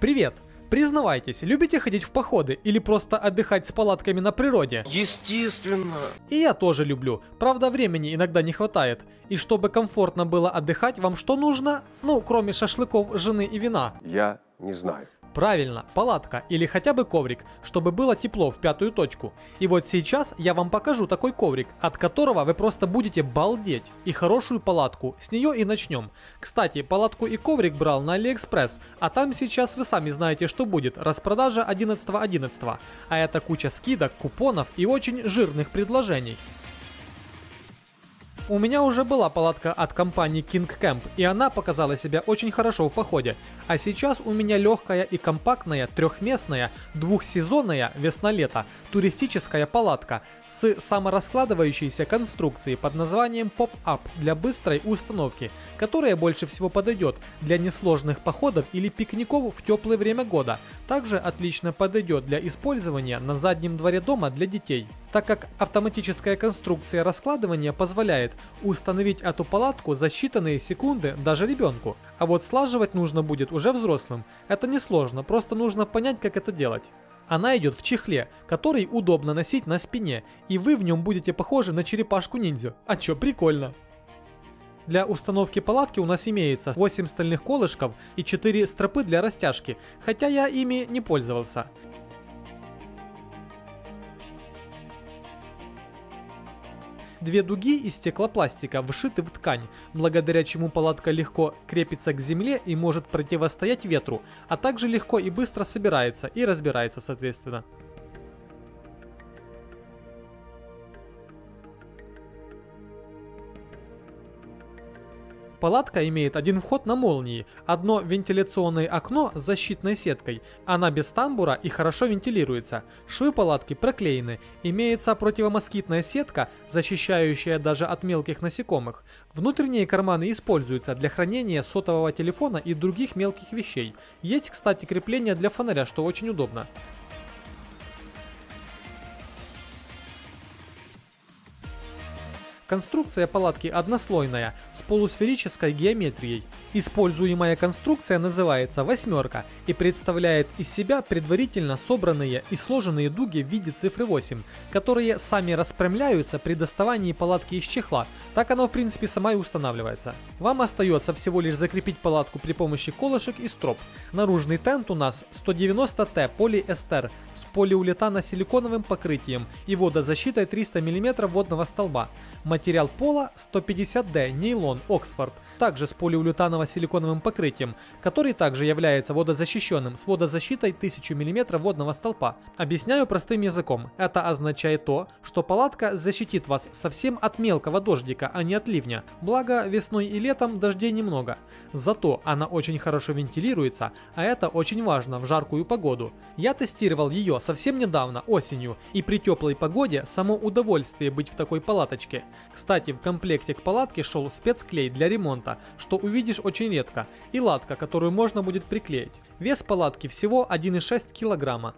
Привет! Признавайтесь, любите ходить в походы или просто отдыхать с палатками на природе? Естественно. И я тоже люблю. Правда, времени иногда не хватает. И чтобы комфортно было отдыхать, вам что нужно? Ну, кроме шашлыков, жены и вина. Я не знаю. Правильно, палатка или хотя бы коврик, чтобы было тепло в пятую точку. И вот сейчас я вам покажу такой коврик, от которого вы просто будете балдеть. И хорошую палатку, с нее и начнем. Кстати, палатку и коврик брал на Алиэкспресс, а там сейчас вы сами знаете, что будет. Распродажа 11.11. .11. А это куча скидок, купонов и очень жирных предложений. У меня уже была палатка от компании King Camp, и она показала себя очень хорошо в походе. А сейчас у меня легкая и компактная, трехместная, двухсезонная весна-лето, туристическая палатка с самораскладывающейся конструкцией под названием Pop-Up для быстрой установки, которая больше всего подойдет для несложных походов или пикников в теплое время года. Также отлично подойдет для использования на заднем дворе дома для детей, так как автоматическая конструкция раскладывания позволяет установить эту палатку за считанные секунды даже ребенку. А вот слаживать нужно будет уже взрослым. Это несложно, просто нужно понять, как это делать. Она идет в чехле, который удобно носить на спине, и вы в нем будете похожи на черепашку-ниндзю. А чё, прикольно. Для установки палатки у нас имеется 8 стальных колышков и 4 стропы для растяжки, хотя я ими не пользовался. Две дуги из стеклопластика вшиты в ткань, благодаря чему палатка легко крепится к земле и может противостоять ветру, а также легко и быстро собирается и разбирается соответственно. Палатка имеет один вход на молнии, одно вентиляционное окно с защитной сеткой. Она без тамбура и хорошо вентилируется. Швы палатки проклеены. Имеется противомоскитная сетка, защищающая даже от мелких насекомых. Внутренние карманы используются для хранения сотового телефона и других мелких вещей. Есть, кстати, крепление для фонаря, что очень удобно. Конструкция палатки однослойная, с полусферической геометрией. Используемая конструкция называется «восьмерка» и представляет из себя предварительно собранные и сложенные дуги в виде цифры 8, которые сами распрямляются при доставании палатки из чехла. Так оно в принципе сама и устанавливается. Вам остается всего лишь закрепить палатку при помощи колышек и строп. Наружный тент у нас 190T полиэстер полиуретано-силиконовым покрытием и водозащитой 300 мм водного столба. Материал пола 150D нейлон Оксфорд – также с полиуретаново-силиконовым покрытием, который также является водозащищенным с водозащитой 1000 мм водного столпа. Объясняю простым языком. Это означает то, что палатка защитит вас совсем от мелкого дождика, а не от ливня. Благо весной и летом дождей немного. Зато она очень хорошо вентилируется, а это очень важно в жаркую погоду. Я тестировал ее совсем недавно, осенью, и при теплой погоде само удовольствие быть в такой палаточке. Кстати, в комплекте к палатке шел спецклей для ремонта что увидишь очень редко, и латка, которую можно будет приклеить. Вес палатки всего 1,6 килограмма.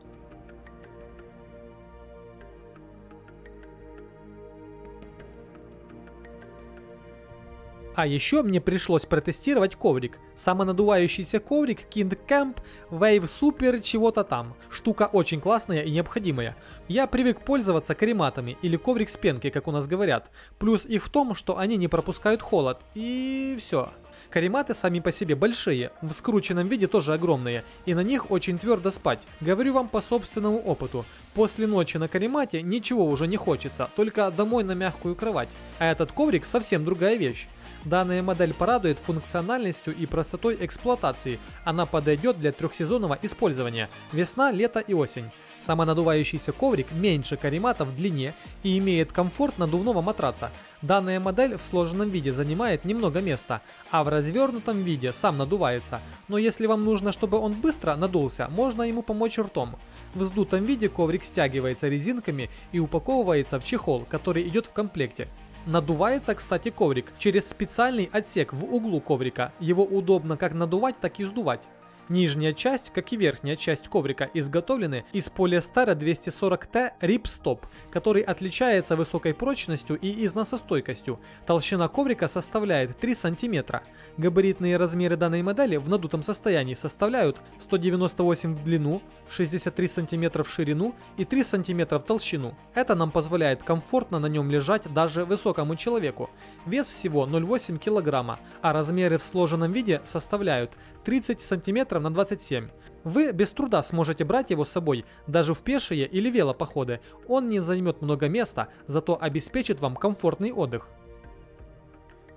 А еще мне пришлось протестировать коврик. Самонадувающийся коврик Kind Camp Wave Super чего-то там. Штука очень классная и необходимая. Я привык пользоваться карематами или коврик с пенкой, как у нас говорят. Плюс их в том, что они не пропускают холод. И все. Карематы сами по себе большие, в скрученном виде тоже огромные, и на них очень твердо спать. Говорю вам по собственному опыту. После ночи на каремате ничего уже не хочется, только домой на мягкую кровать. А этот коврик совсем другая вещь. Данная модель порадует функциональностью и простотой эксплуатации. Она подойдет для трехсезонного использования – весна, лето и осень. Самонадувающийся коврик меньше каремата в длине и имеет комфорт надувного матраца. Данная модель в сложенном виде занимает немного места, а в развернутом виде сам надувается. Но если вам нужно, чтобы он быстро надулся, можно ему помочь ртом. В сдутом виде коврик стягивается резинками и упаковывается в чехол, который идет в комплекте. Надувается, кстати, коврик через специальный отсек в углу коврика. Его удобно как надувать, так и сдувать. Нижняя часть, как и верхняя часть коврика, изготовлены из полиэстера 240T Ripstop, который отличается высокой прочностью и износостойкостью. Толщина коврика составляет 3 см. Габаритные размеры данной модели в надутом состоянии составляют 198 в длину, 63 см в ширину и 3 см в толщину. Это нам позволяет комфортно на нем лежать даже высокому человеку. Вес всего 0,8 кг, а размеры в сложенном виде составляют 30 см на 27 вы без труда сможете брать его с собой даже в пешие или велопоходы. Он не займет много места, зато обеспечит вам комфортный отдых.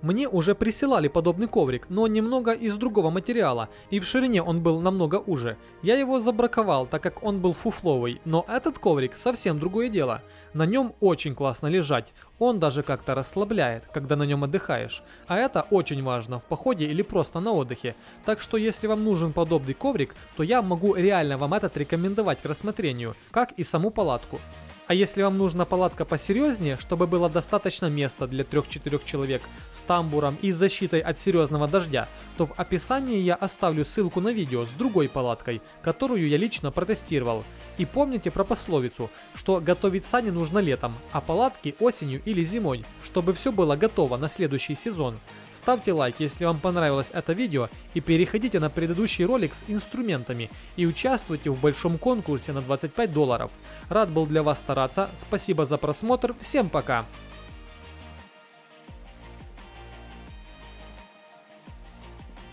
Мне уже присылали подобный коврик, но немного из другого материала, и в ширине он был намного уже. Я его забраковал, так как он был фуфловый, но этот коврик совсем другое дело. На нем очень классно лежать, он даже как-то расслабляет, когда на нем отдыхаешь. А это очень важно в походе или просто на отдыхе. Так что если вам нужен подобный коврик, то я могу реально вам этот рекомендовать к рассмотрению, как и саму палатку. А если вам нужна палатка посерьезнее, чтобы было достаточно места для 3-4 человек с тамбуром и защитой от серьезного дождя, то в описании я оставлю ссылку на видео с другой палаткой, которую я лично протестировал. И помните про пословицу, что готовить сани нужно летом, а палатки осенью или зимой, чтобы все было готово на следующий сезон. Ставьте лайк, если вам понравилось это видео, и переходите на предыдущий ролик с инструментами и участвуйте в большом конкурсе на 25 долларов. Рад был для вас стараться, спасибо за просмотр, всем пока!